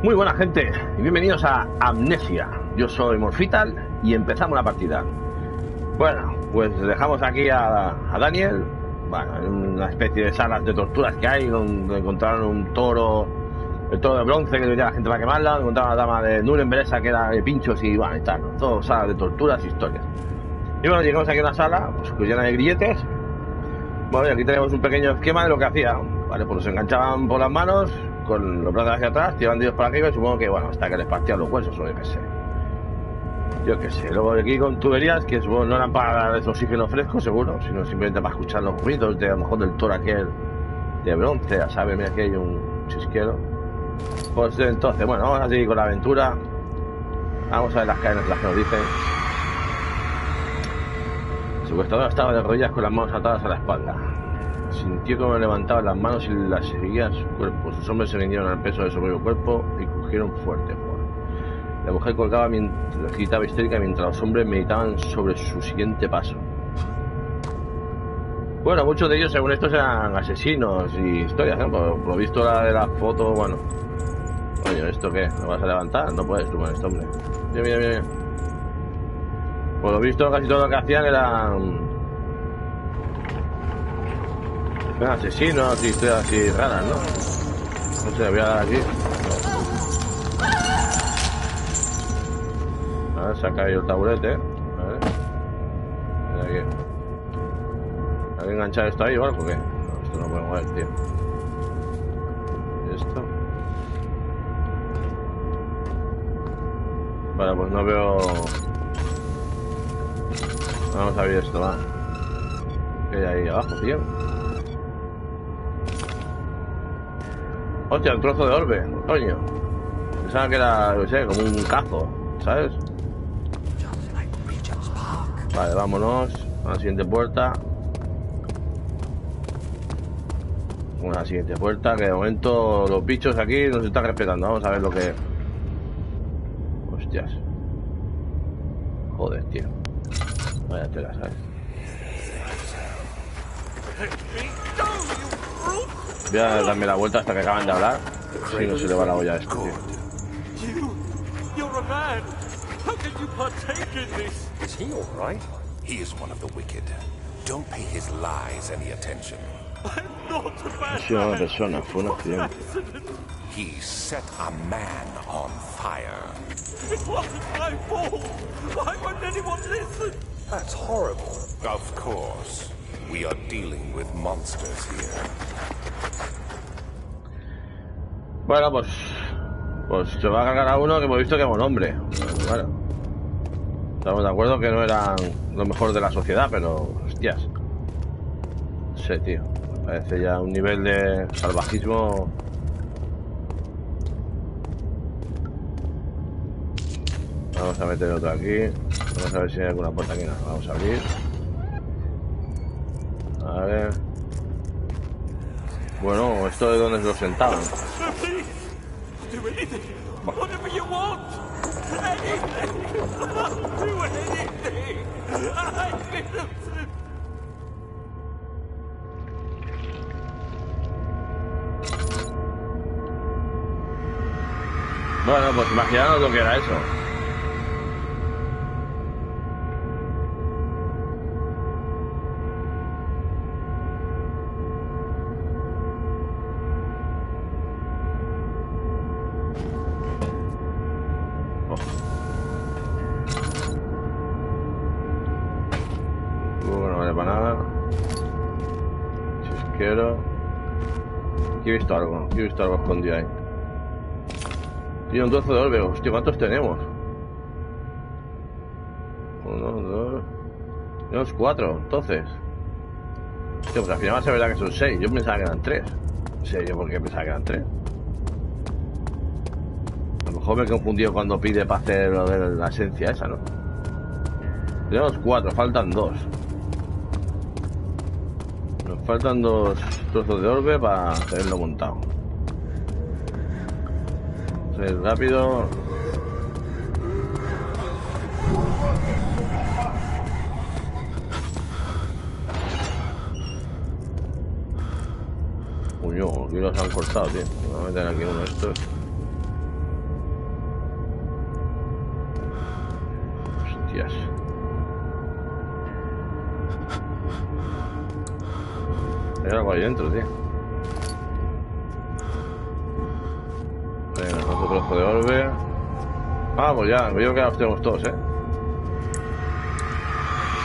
Muy buena gente y bienvenidos a Amnesia. Yo soy Morfital y empezamos la partida. Bueno, pues dejamos aquí a, Daniel, bueno, en una especie de salas de torturas que hay, donde encontraron un toro, el toro de bronce que le la gente para quemarla, encontraron a la dama de Nuremberesa que era de pinchos y bueno, está, todo salas de torturas, historias. Y bueno, llegamos aquí a una sala, pues llena de grilletes. Bueno, aquí tenemos un pequeño esquema de lo que hacía. Vale, pues los enganchaban por las manos, con los brazos hacia atrás, tirando ellos para arriba, y supongo que, bueno, hasta que les partían los huesos, o yo qué sé. Yo qué sé. Luego aquí con tuberías, que supongo no eran para darles oxígeno fresco, seguro, sino simplemente para escuchar los ruidos de a lo mejor del toro aquel de bronce, ya sabe, mira que hay un chisquero. Pues entonces, bueno, vamos a seguir con la aventura. Vamos a ver las cadenas las que nos dicen. El secuestrador estaba de rodillas con las manos atadas a la espalda. Sintió como levantaban las manos y las seguían su cuerpo. Sus hombres se rindieron al peso de su propio cuerpo y cogieron fuerte. La mujer colgaba mientras gritaba histérica mientras los hombres meditaban sobre su siguiente paso. Bueno, muchos de ellos, según estos, eran asesinos y historias, ¿no? Por, lo visto, la de la foto, bueno. Coño, ¿esto qué? ¿Lo vas a levantar? No puedes tú con este hombre. Mira, mira, mira. Por lo visto, casi todo lo que hacían eran asesinos y historias así raras, ¿no? No sé, voy a dar aquí. A ver, saca ahí el taburete. ¿eh? A ver. A ver aquí. ¿Hay que enganchar esto ahí o algo que? No, esto no puede mover, tío. Esto. Vale, pues no veo... Vamos a abrir esto, va. ¿Qué hay ahí abajo, tío? Hostia, un trozo de orbe, coño. Pensaba que era, no sé, como un cazo, ¿sabes? Vale, vámonos a la siguiente puerta. Vamos a siguiente puerta, que de momento los bichos aquí nos están respetando. Vamos a ver lo que... Hostias. Joder, tío. Vaya tela, ¿sabes? Voy a darme la vuelta hasta que acaban de hablar. Si no se le va la olla a esto, tío. Is he all right? He is one of the wicked. Don't pay his lies any attention. Es una persona, fue un. He set a man on fire. It wasn't my fault. Why won't anyone listen? That's horrible. Of course. We are dealing with monsters here. Bueno, pues. Pues se va a cargar a uno que hemos visto que es buen hombre. Bueno. Estamos de acuerdo que no eran lo mejor de la sociedad, pero. Hostias. No sé, tío. Me parece ya un nivel de salvajismo. Vamos a meter otro aquí. Vamos a ver si hay alguna puerta aquí. No, vamos a abrir. A ver. Bueno, esto de dónde se lo sentaron. Bueno, pues imaginaros lo que era eso. Si quiero. Aquí he visto algo, aquí he visto algo escondido ahí. Tiene un trozo de orbe, hostia, ¿cuántos tenemos? Uno, dos. Tenemos cuatro, entonces. Hostia, pues al final se verá que son seis. Yo pensaba que eran tres. No sé yo por qué pensaba que eran tres. A lo mejor me he confundido cuando pide para hacer lo de la esencia esa, ¿no? Tenemos cuatro, faltan dos faltan dos trozos de orbe para hacerlo montado. Entonces, rápido. Uy, aquí los han cortado, tío. Voy a meter aquí uno de estos. Dentro, tío. Venga, otro trozo de orbe. Ah, ya, creo que ya los tenemos todos, eh.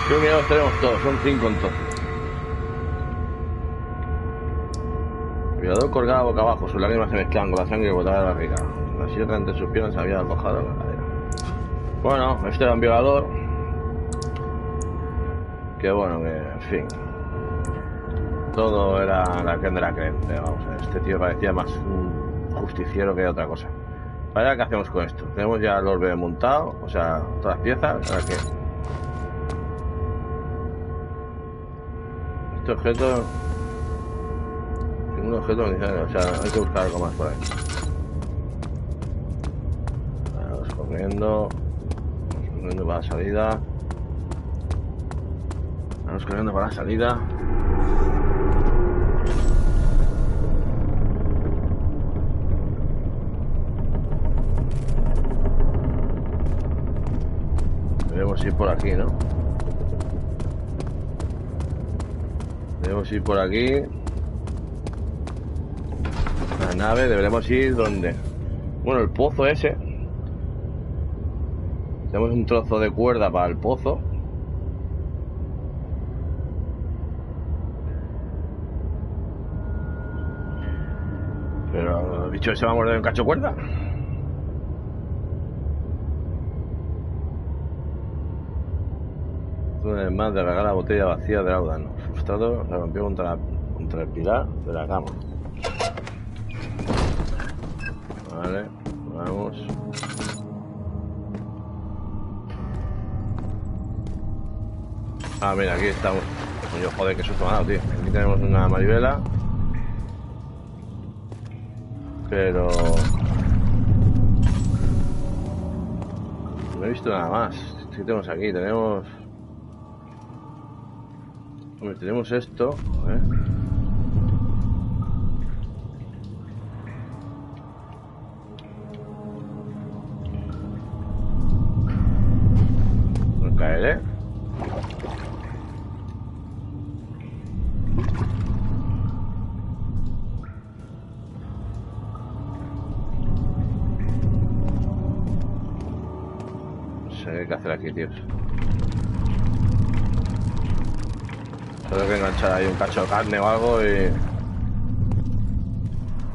Creo que ya los tenemos todos, son cinco entonces. El violador colgaba boca abajo, sus lágrimas se mezclaban con la sangre que botaba de la barriga. La sierra entre sus piernas había arrojado la cadera. Bueno, este era un violador. Que bueno, que en fin. Todo era la que la creencia, vamos. Este tío parecía más un justiciero que otra cosa. Vaya, ¿qué hacemos con esto? Tenemos ya el orbe montado, o sea, todas las piezas. ¿Para qué? Este objeto. Ningún objeto o sea, hay que buscar algo más por ahí. Vamos corriendo. Vamos corriendo para la salida. Vamos corriendo para la salida. Ir por aquí, ¿no? Debemos ir por aquí. La nave, deberemos ir donde. Bueno, el pozo ese. Tenemos un trozo de cuerda para el pozo. Pero el bicho se va a morder un cacho cuerda. Una vez más de regar la botella vacía de Laudano. Frustrado, se rompió contra, contra el pilar de la cama. Vale, vamos. Ah, mira, aquí estamos. Coño, joder, qué susto me ha dado, tío. Aquí tenemos una maribela. Pero... No he visto nada más. ¿Qué tenemos aquí? Tenemos... Hombre, tenemos esto. ¿eh? No caeré. No sé hacer aquí, tíos. Tengo que enganchar ahí un cacho de carne o algo y...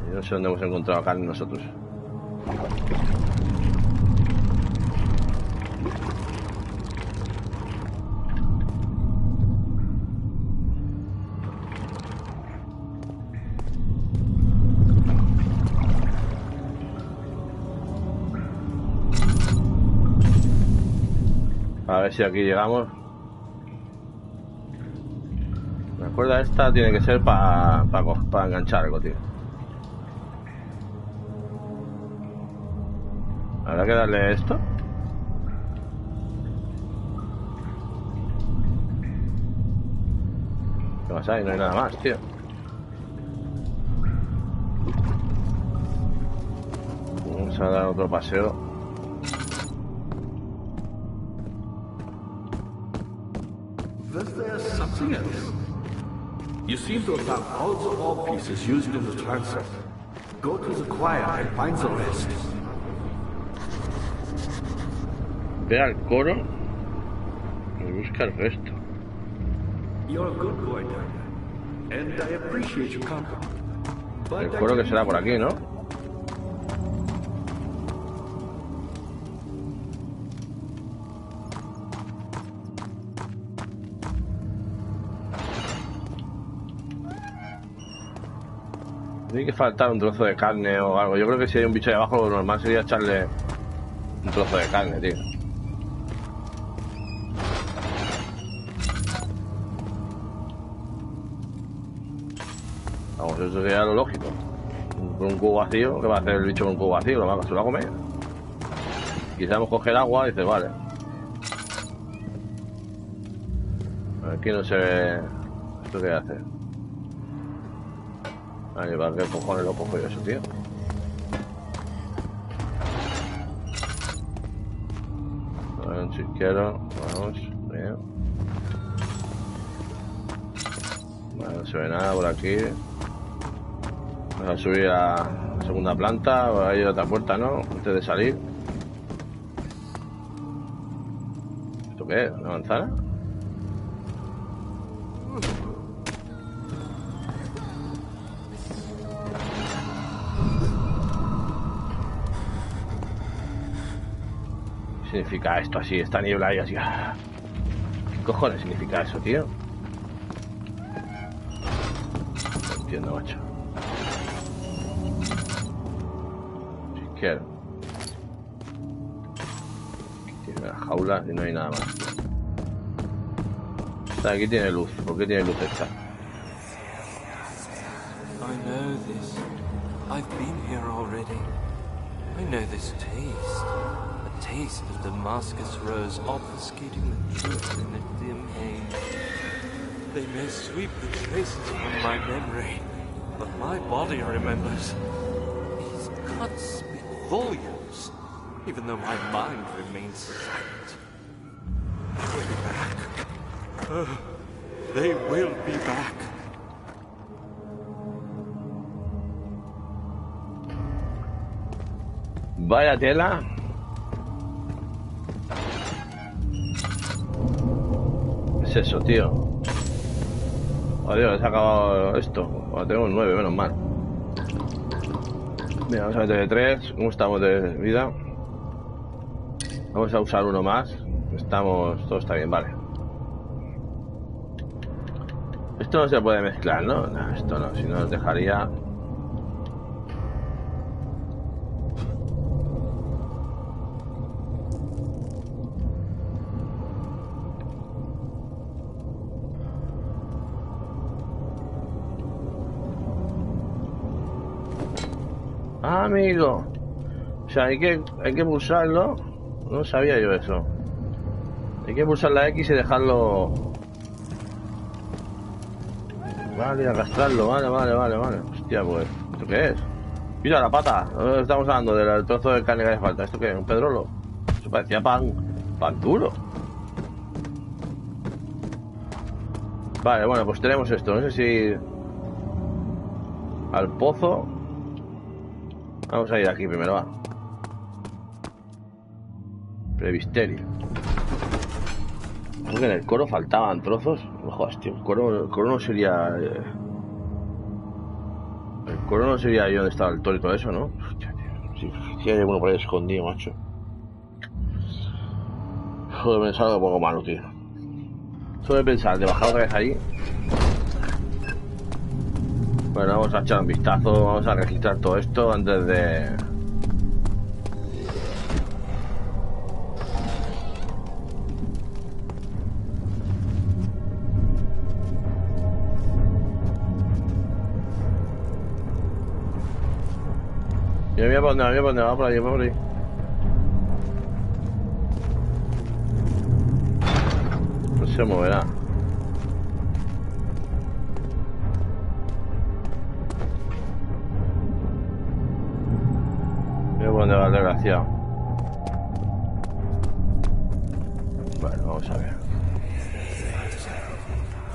y no sé dónde hemos encontrado carne nosotros. A ver si aquí llegamos. La cuerda esta tiene que ser para para enganchar algo, tío. ¿Habrá que darle esto? ¿Qué pasa ahí? No hay nada más, tío. Vamos a dar otro paseo. Something else? You seem to have found all the ore pieces used in the transfer. Go to the choir and find the rest. Ve al coro y busca el resto. You're a good boy, Daniel. And I appreciate your company. But El coro que será por aquí, ¿no? Tiene que faltar un trozo de carne o algo. Yo creo que si hay un bicho ahí abajo, lo normal sería echarle un trozo de carne, tío. Vamos, eso sería lo lógico. Con un cubo vacío, ¿qué va a hacer el bicho con un cubo vacío? Lo va, se lo va a comer. Quizás coger agua y dices, vale. Aquí no se ve. ¿Esto qué hace? Ahí va, ¿qué cojones lo cojo yo eso, tío? A ver, sí. Izquierdo, vamos, bien. Vale, no se ve nada por aquí. Vamos a subir a la segunda planta, hay otra puerta, ¿no? Antes de salir. ¿Esto qué? ¿Una manzana? Significa esto así? Esta niebla y así. ah. ¿Qué cojones significa eso, tío? No entiendo, macho. Aquí tiene la jaula y no hay nada más. Aquí tiene luz. ¿Por qué tiene luz esta? A taste of Damascus rose obfuscating the truth in a dim haze. They may sweep the traces from my memory, but my body remembers. These cuts speak volumes, even though my mind remains silent. They will be back. Oh, they will be back. Vaya tela. Es eso, tío? Adiós, se ha acabado esto. Bueno, tenemos nueve, menos mal. Mira, vamos a meter de tres. ¿Cómo estamos de vida? Vamos a usar uno más. Estamos... Todo está bien, vale. Esto no se puede mezclar. No, esto no, si no nos dejaría... amigo. O sea, hay que, hay que pulsarlo. No sabía yo eso. Hay que pulsar la X y dejarlo. Vale, arrastrarlo. Vale, vale, vale, vale. Hostia, pues. ¿Esto qué es? Mira la pata. Estamos hablando del trozo de carne que hace falta. ¿Esto qué es? ¿Un pedrolo? Eso parecía pan. Pan duro. Vale, bueno, pues tenemos esto. No sé si. Al pozo. Vamos a ir aquí primero, va. Previsterio. Creo que en el coro faltaban trozos. Jodas, tío. El coro, coro no sería. eh, El coro no sería ahí donde estaba el toro y todo eso, ¿no? Si, hay alguno por ahí escondido, macho. Joder, salgo un poco malo, tío. Solo de pensar de bajar otra vez ahí. Bueno, vamos a echar un vistazo, vamos a registrar todo esto antes de... Mira, mira por dónde va, mira por dónde va, por ahí, por ahí. No se moverá. Vamos a ver.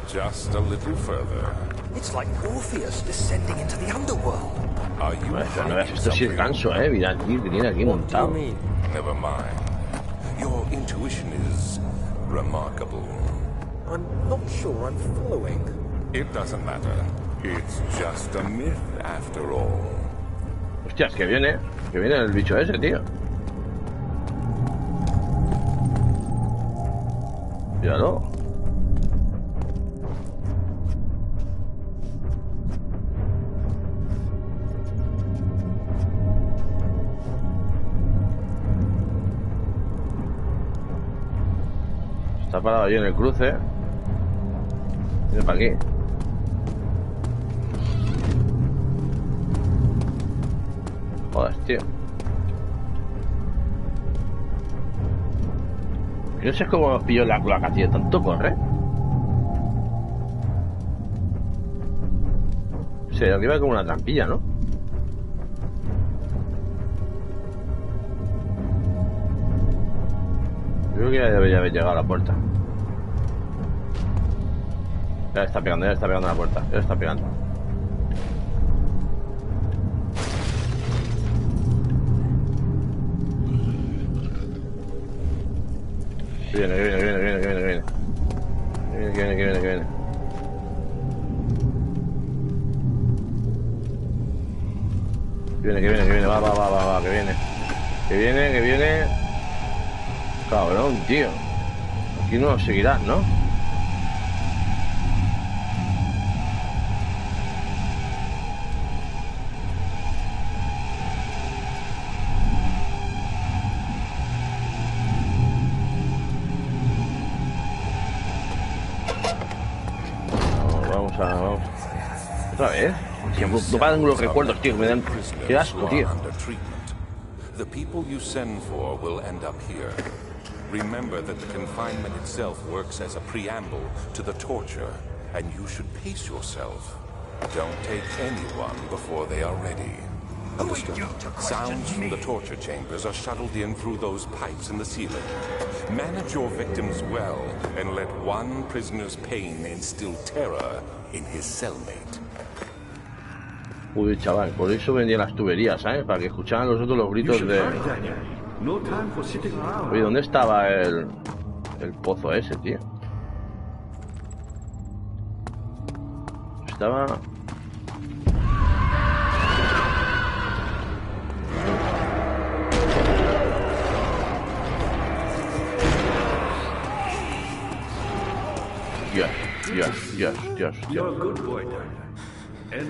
Just a little further. It's like Orpheus descending into the underworld. Are you Bueno, pero no veas, hiding esto sí es something? ganso, eh. Mira aquí, viene aquí montado. Never mind. Your intuition is remarkable. I'm not sure I'm following. It doesn't matter. It's just a myth after all. Hostias, que viene. Que viene el bicho ese, tío. Míralo. Está parado ahí en el cruce. Viene para aquí. Joder, tío. Yo sé cómo nos la cloaca, tío. Tanto corre. Se arriba como una trampilla, ¿no? Creo que ya debería haber llegado a la puerta. Ya está pegando, ya está pegando la puerta. Ya está pegando. Viene, que viene, viene, viene, viene, viene. Viene, viene, viene, viene. Que viene, que viene, que viene, va, va, va, va, va, que viene. Que viene, que viene. Cabrón, tío. Aquí no seguirás, ¿no? Vamos, vamos ¿Otra vez? Hostia, no no los recuerdos, tío. que Me dan. Qué asco, tío. are under treatment. The people you send for will end up here. Remember that the confinement itself works as a preamble to the torture, and you should pace yourself. Don't take anyone before they are ready. Understood? Sounds from the torture chambers are shuttled in through those pipes in the ceiling. Manage your victims well, and let one prisoner's pain instill terror in his cellmate. Uy, chaval, por eso vendían las tuberías, ¿sabes? Para que escucharan los otros los gritos de. Oye, ¿dónde estaba el. el pozo ese, tío? Estaba.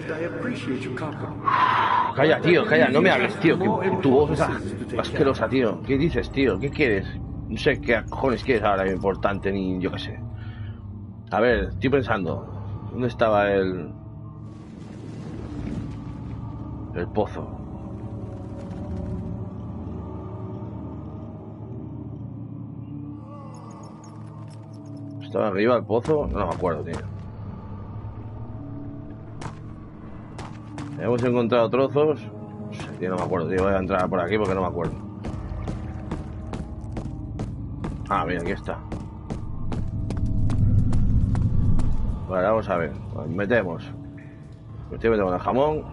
I appreciate your company. Calla, tío, calla, no me hables, tío. Que, que tu voz es asquerosa, tío. ¿Qué dices, tío? ¿Qué quieres? No sé qué cojones quieres ahora importante, ni yo qué sé. A ver, estoy pensando. ¿Dónde estaba el. el pozo? ¿Estaba arriba el pozo? No me acuerdo, tío. Hemos encontrado trozos. No no me acuerdo, tío. Voy a entrar por aquí porque no me acuerdo. Ah, mira, aquí está. Vale, vamos a ver. Nos metemos. Me estoy metiendo con el jamón.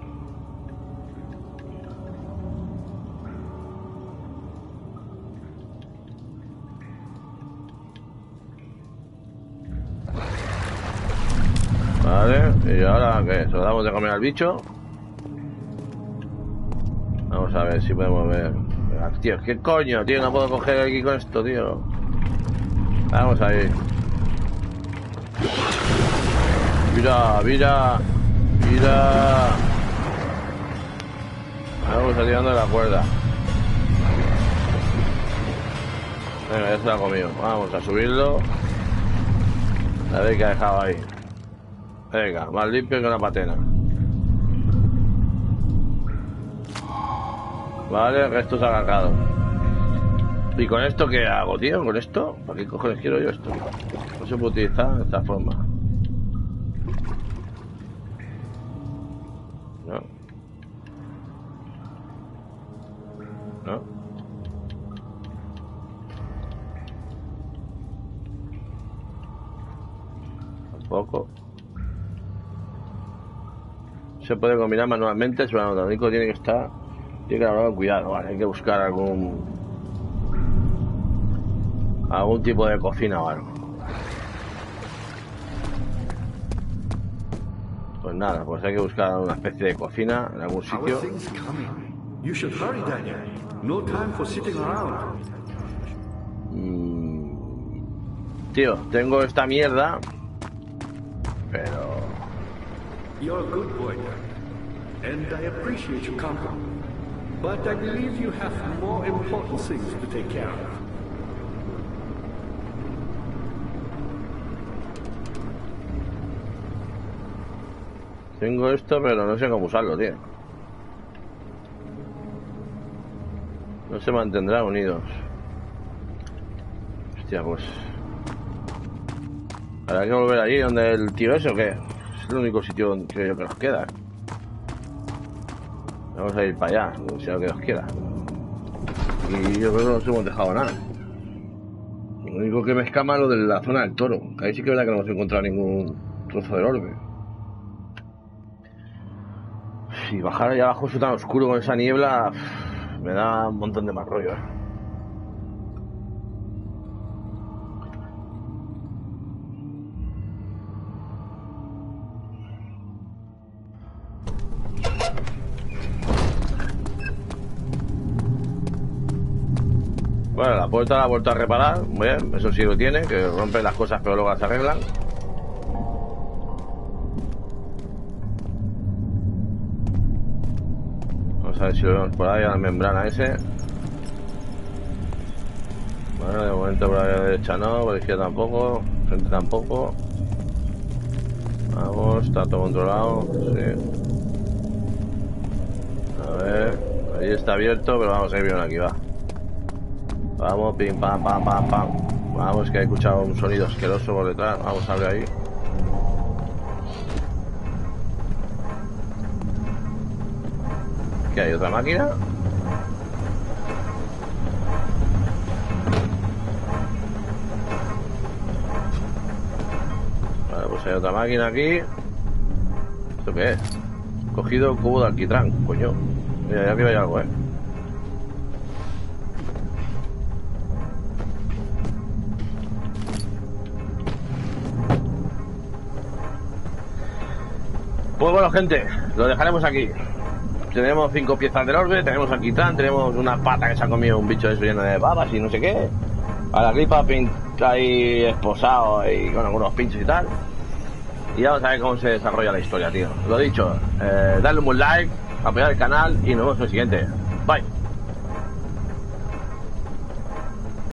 Y ahora ¿qué? ¿Se lo damos de comer al bicho? Vamos a ver si podemos ver. Venga, Tío, ¿qué coño, tío? No puedo coger aquí con esto, tío. Vamos a ir. Mira, mira, mira. Vamos a tirando la cuerda. Venga, ya se lo ha comido. Vamos a subirlo. A ver qué ha dejado ahí. Venga, más limpio que una patena. Vale, el resto se ha agarrado. ¿Y con esto qué hago, tío? ¿Con esto? ¿Para qué cojones quiero yo esto? No se puede utilizar de esta forma. Se puede combinar manualmente, único que tiene que estar. Tiene que haber con cuidado, vale. Hay que buscar algún. algún tipo de cocina o algo. Pues nada, pues hay que buscar una especie de cocina en algún sitio. Mm, Tío, tengo esta mierda. You're a good boy, Daniel. And I appreciate your company. But I believe you have more important things to take care of. Tengo esto, pero no sé cómo usarlo, tío. No se mantendrá unidos. Hostia, pues. ¿Habrá que volver allí donde el tío ese o qué? El único sitio creo yo que nos queda. Vamos a ir para allá, sea lo que nos quiera. Y yo creo que no nos hemos dejado nada. Lo único que me escama es lo de la zona del toro. Que ahí sí que es verdad que no hemos encontrado ningún trozo del orbe. Si bajar allá abajo es tan oscuro con esa niebla, me da un montón de más rollo, ¿eh? Puerta la ha vuelto a reparar, bien, eso sí lo tiene, que rompe las cosas pero luego las arreglan. Vamos a ver si lo vemos por ahí, a la membrana ese. Bueno, de momento por la derecha no, por la izquierda tampoco, frente tampoco. Vamos, está todo controlado, sí. A ver, ahí está abierto, pero vamos a ir bien aquí, va. Vamos, pim, pam, pam, pam, pam. Vamos, que he escuchado un sonido asqueroso por detrás. Vamos a ver ahí. ¿Qué hay? ¿Otra máquina? Vale, pues hay otra máquina aquí. ¿Esto qué es? Cogido cubo de alquitrán, coño. Mira, arriba hay algo, eh. Gente, lo dejaremos aquí. Tenemos cinco piezas del orbe, tenemos alquitrán, tenemos una pata que se ha comido un bicho de eso lleno de babas y no sé qué. A la gripa ahí esposado y con algunos pinchos y tal. Y vamos a ver cómo se desarrolla la historia, tío. Lo dicho, eh, un buen like, apoyar el canal y nos vemos en el siguiente. Bye.